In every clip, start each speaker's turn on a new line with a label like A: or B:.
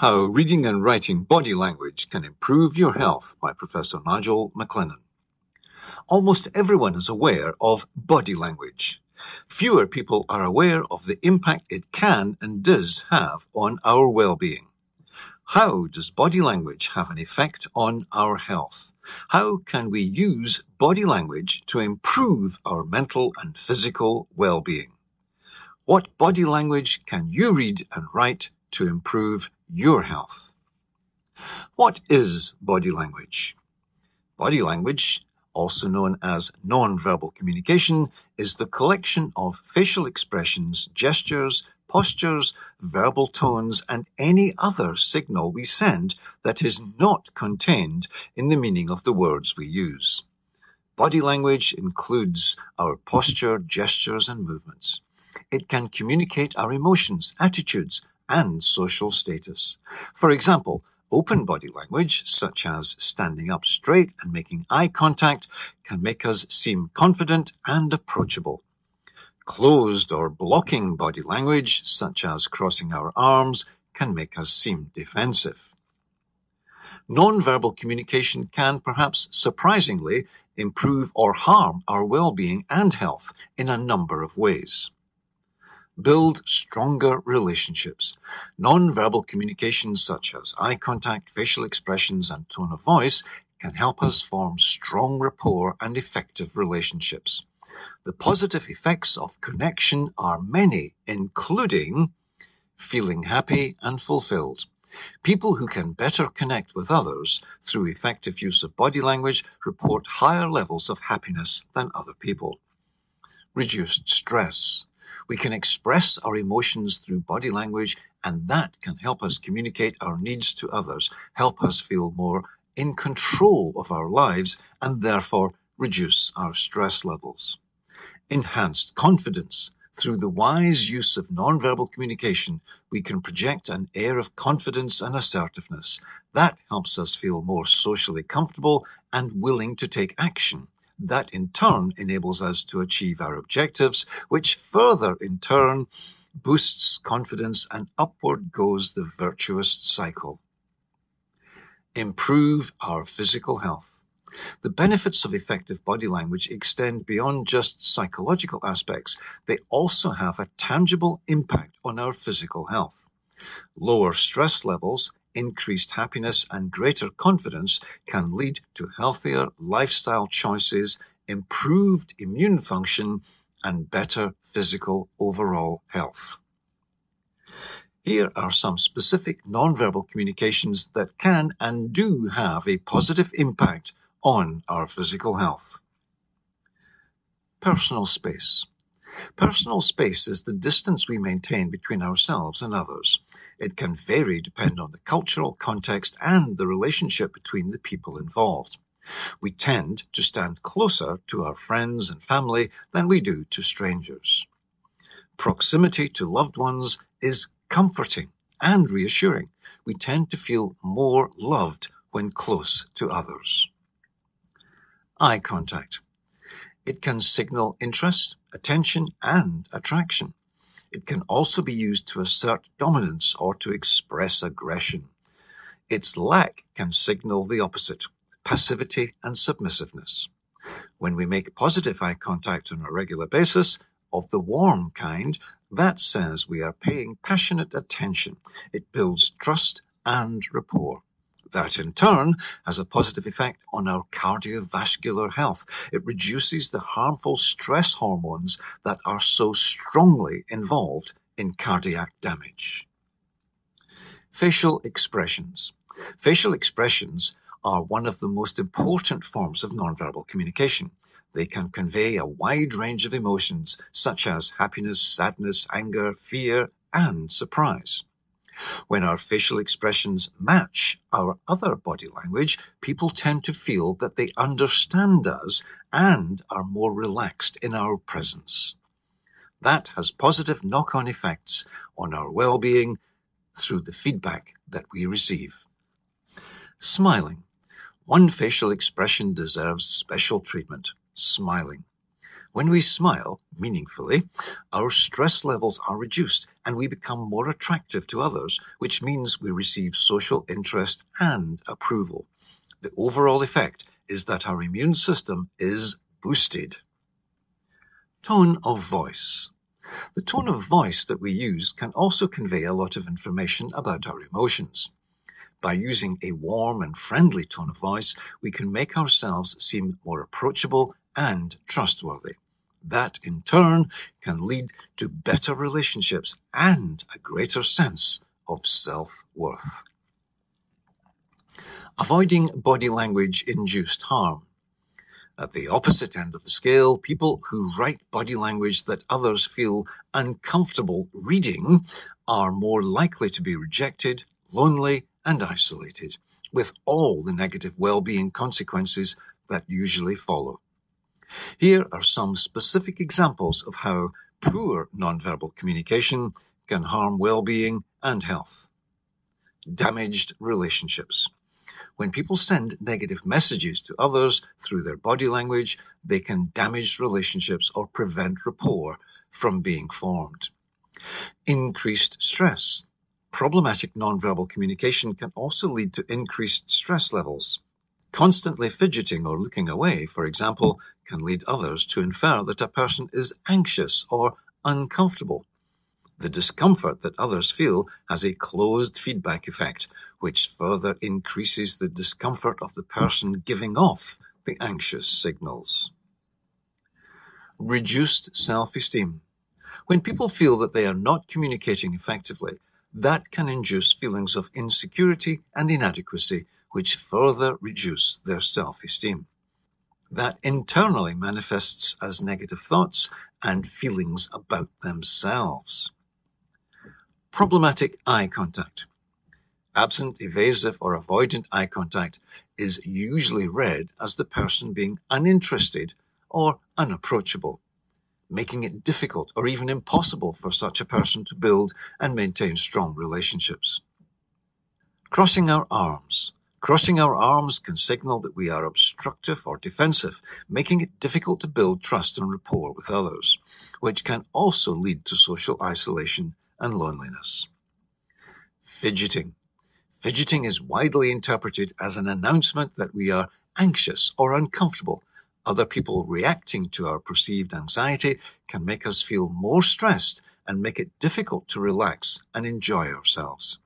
A: How Reading and Writing Body Language Can Improve Your Health by Professor Nigel MacLennan. Almost everyone is aware of body language. Fewer people are aware of the impact it can and does have on our well-being. How does body language have an effect on our health? How can we use body language to improve our mental and physical well-being? What body language can you read and write to improve your health. What is body language? Body language, also known as non-verbal communication, is the collection of facial expressions, gestures, postures, verbal tones, and any other signal we send that is not contained in the meaning of the words we use. Body language includes our posture, gestures, and movements. It can communicate our emotions, attitudes, and social status. For example, open body language, such as standing up straight and making eye contact, can make us seem confident and approachable. Closed or blocking body language, such as crossing our arms, can make us seem defensive. Non-verbal communication can perhaps surprisingly improve or harm our well-being and health in a number of ways. Build stronger relationships. Non-verbal communications such as eye contact, facial expressions, and tone of voice can help us form strong rapport and effective relationships. The positive effects of connection are many, including feeling happy and fulfilled. People who can better connect with others through effective use of body language report higher levels of happiness than other people. Reduced stress. We can express our emotions through body language, and that can help us communicate our needs to others, help us feel more in control of our lives, and therefore reduce our stress levels. Enhanced confidence. Through the wise use of nonverbal communication, we can project an air of confidence and assertiveness. That helps us feel more socially comfortable and willing to take action. That in turn enables us to achieve our objectives, which further in turn boosts confidence and upward goes the virtuous cycle. Improve our physical health. The benefits of effective body language extend beyond just psychological aspects. They also have a tangible impact on our physical health. Lower stress levels increased happiness and greater confidence can lead to healthier lifestyle choices, improved immune function, and better physical overall health. Here are some specific nonverbal communications that can and do have a positive impact on our physical health. Personal space. Personal space is the distance we maintain between ourselves and others. It can vary depending on the cultural context and the relationship between the people involved. We tend to stand closer to our friends and family than we do to strangers. Proximity to loved ones is comforting and reassuring. We tend to feel more loved when close to others. Eye contact. It can signal interest, attention, and attraction. It can also be used to assert dominance or to express aggression. Its lack can signal the opposite, passivity and submissiveness. When we make positive eye contact on a regular basis, of the warm kind, that says we are paying passionate attention. It builds trust and rapport. That in turn has a positive effect on our cardiovascular health. It reduces the harmful stress hormones that are so strongly involved in cardiac damage. Facial expressions. Facial expressions are one of the most important forms of nonverbal communication. They can convey a wide range of emotions such as happiness, sadness, anger, fear, and surprise. When our facial expressions match our other body language, people tend to feel that they understand us and are more relaxed in our presence. That has positive knock-on effects on our well-being through the feedback that we receive. Smiling. One facial expression deserves special treatment. Smiling. When we smile meaningfully, our stress levels are reduced and we become more attractive to others, which means we receive social interest and approval. The overall effect is that our immune system is boosted. Tone of voice. The tone of voice that we use can also convey a lot of information about our emotions. By using a warm and friendly tone of voice, we can make ourselves seem more approachable and trustworthy. That, in turn, can lead to better relationships and a greater sense of self worth. Avoiding body language induced harm. At the opposite end of the scale, people who write body language that others feel uncomfortable reading are more likely to be rejected, lonely, and isolated, with all the negative well-being consequences that usually follow. Here are some specific examples of how poor nonverbal communication can harm well-being and health. Damaged relationships. When people send negative messages to others through their body language, they can damage relationships or prevent rapport from being formed. Increased stress. Problematic nonverbal communication can also lead to increased stress levels. Constantly fidgeting or looking away, for example, can lead others to infer that a person is anxious or uncomfortable. The discomfort that others feel has a closed feedback effect, which further increases the discomfort of the person giving off the anxious signals. Reduced self-esteem. When people feel that they are not communicating effectively, that can induce feelings of insecurity and inadequacy, which further reduce their self-esteem. That internally manifests as negative thoughts and feelings about themselves. Problematic eye contact. Absent, evasive, or avoidant eye contact is usually read as the person being uninterested or unapproachable making it difficult or even impossible for such a person to build and maintain strong relationships. Crossing our arms. Crossing our arms can signal that we are obstructive or defensive, making it difficult to build trust and rapport with others, which can also lead to social isolation and loneliness. Fidgeting. Fidgeting is widely interpreted as an announcement that we are anxious or uncomfortable other people reacting to our perceived anxiety can make us feel more stressed and make it difficult to relax and enjoy ourselves.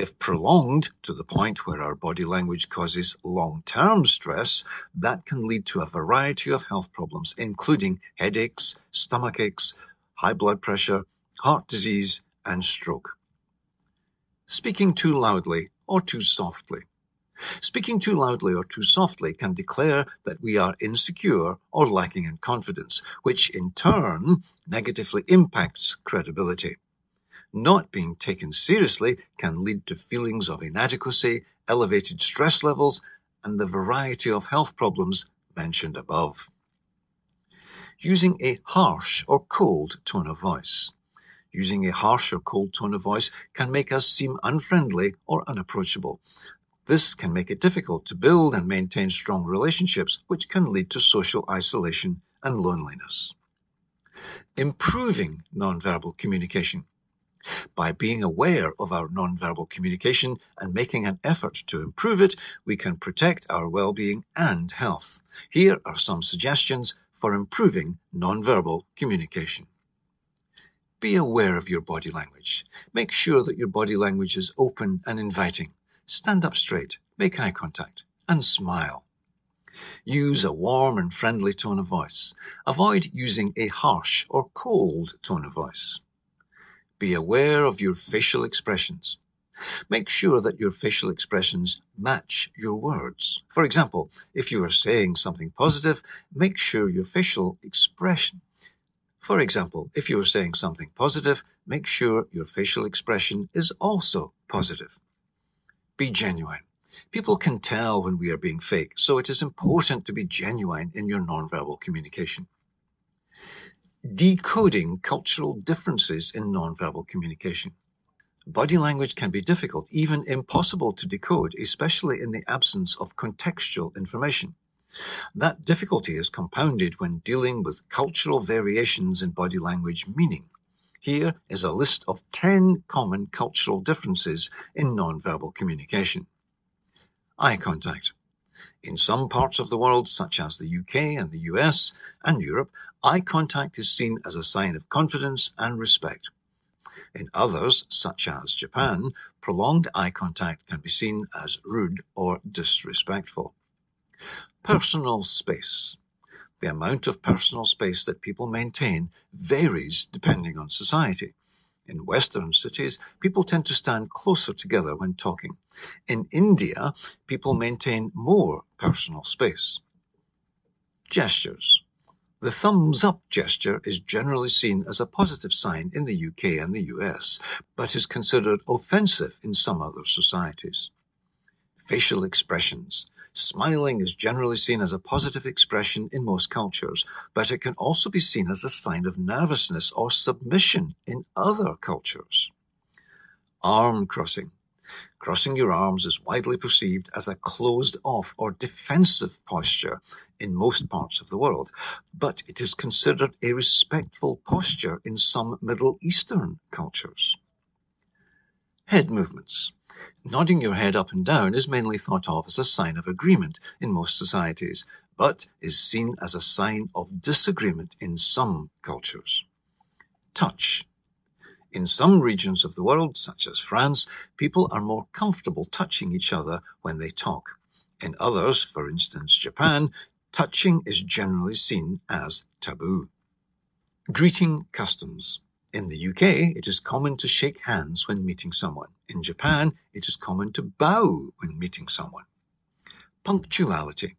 A: If prolonged to the point where our body language causes long-term stress, that can lead to a variety of health problems, including headaches, stomach aches, high blood pressure, heart disease, and stroke. Speaking too loudly or too softly. Speaking too loudly or too softly can declare that we are insecure or lacking in confidence, which in turn negatively impacts credibility. Not being taken seriously can lead to feelings of inadequacy, elevated stress levels, and the variety of health problems mentioned above. Using a harsh or cold tone of voice. Using a harsh or cold tone of voice can make us seem unfriendly or unapproachable. This can make it difficult to build and maintain strong relationships, which can lead to social isolation and loneliness. Improving nonverbal communication. By being aware of our nonverbal communication and making an effort to improve it, we can protect our well-being and health. Here are some suggestions for improving nonverbal communication. Be aware of your body language. Make sure that your body language is open and inviting. Stand up straight, make eye contact, and smile. Use a warm and friendly tone of voice. Avoid using a harsh or cold tone of voice. Be aware of your facial expressions. Make sure that your facial expressions match your words. For example, if you are saying something positive, make sure your facial expression for example, if you are saying something positive, make sure your facial expression is also positive. Be genuine. People can tell when we are being fake, so it is important to be genuine in your nonverbal communication. Decoding cultural differences in nonverbal communication. Body language can be difficult, even impossible to decode, especially in the absence of contextual information. That difficulty is compounded when dealing with cultural variations in body language meaning. Here is a list of 10 common cultural differences in nonverbal communication. Eye contact. In some parts of the world, such as the UK and the US and Europe, eye contact is seen as a sign of confidence and respect. In others, such as Japan, prolonged eye contact can be seen as rude or disrespectful. Personal space. The amount of personal space that people maintain varies depending on society. In Western cities, people tend to stand closer together when talking. In India, people maintain more personal space. Gestures. The thumbs up gesture is generally seen as a positive sign in the UK and the US, but is considered offensive in some other societies. Facial expressions. Smiling is generally seen as a positive expression in most cultures, but it can also be seen as a sign of nervousness or submission in other cultures. Arm crossing. Crossing your arms is widely perceived as a closed off or defensive posture in most parts of the world, but it is considered a respectful posture in some Middle Eastern cultures. Head movements. Nodding your head up and down is mainly thought of as a sign of agreement in most societies, but is seen as a sign of disagreement in some cultures. Touch. In some regions of the world, such as France, people are more comfortable touching each other when they talk. In others, for instance Japan, touching is generally seen as taboo. Greeting customs. In the UK, it is common to shake hands when meeting someone. In Japan, it is common to bow when meeting someone. Punctuality.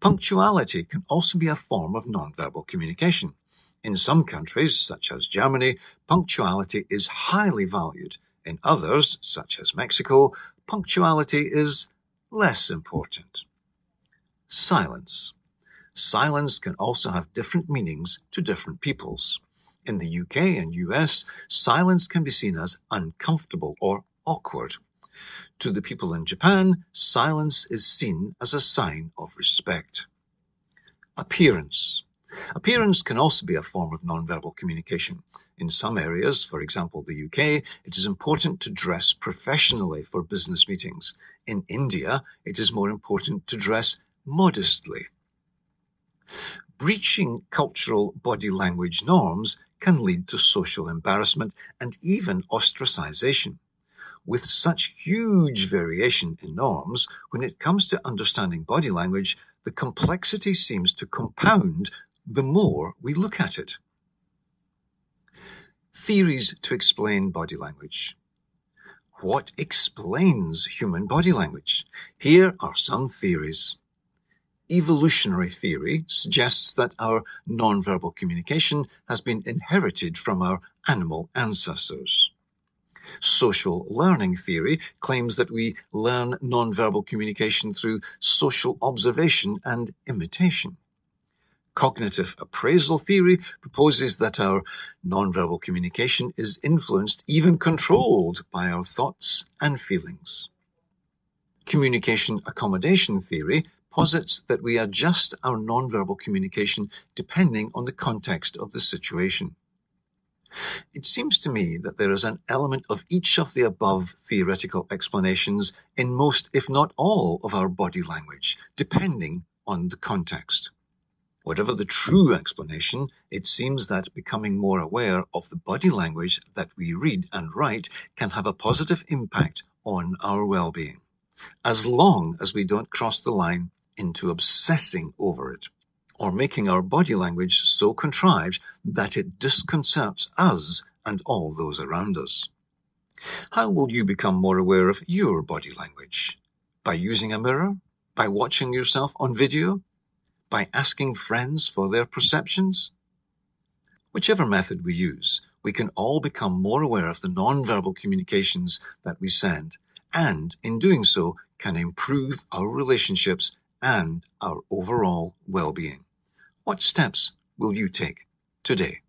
A: Punctuality can also be a form of nonverbal communication. In some countries, such as Germany, punctuality is highly valued. In others, such as Mexico, punctuality is less important. Silence. Silence can also have different meanings to different peoples. In the UK and US, silence can be seen as uncomfortable or awkward. To the people in Japan, silence is seen as a sign of respect. Appearance. Appearance can also be a form of nonverbal communication. In some areas, for example the UK, it is important to dress professionally for business meetings. In India, it is more important to dress modestly. Breaching cultural body language norms can lead to social embarrassment and even ostracization. With such huge variation in norms, when it comes to understanding body language, the complexity seems to compound the more we look at it. Theories to explain body language. What explains human body language? Here are some theories. Evolutionary theory suggests that our nonverbal communication has been inherited from our animal ancestors. Social learning theory claims that we learn nonverbal communication through social observation and imitation. Cognitive appraisal theory proposes that our nonverbal communication is influenced, even controlled, by our thoughts and feelings. Communication accommodation theory posits that we adjust our nonverbal communication depending on the context of the situation. It seems to me that there is an element of each of the above theoretical explanations in most, if not all, of our body language, depending on the context. Whatever the true explanation, it seems that becoming more aware of the body language that we read and write can have a positive impact on our well-being, as long as we don't cross the line into obsessing over it, or making our body language so contrived that it disconcerts us and all those around us. How will you become more aware of your body language? By using a mirror? By watching yourself on video? By asking friends for their perceptions? Whichever method we use, we can all become more aware of the non-verbal communications that we send, and in doing so, can improve our relationships and our overall well-being. What steps will you take today?